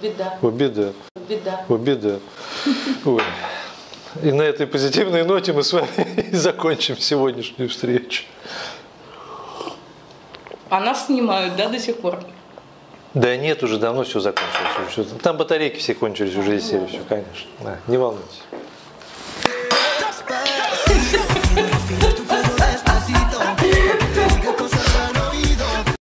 Беда, В обед, беда. Ой. И на этой позитивной ноте мы с вами и закончим сегодняшнюю встречу. А нас снимают, да, до сих пор? Да нет, уже давно все закончилось. Там батарейки все кончились уже и ну все, конечно. Да, не волнуйтесь.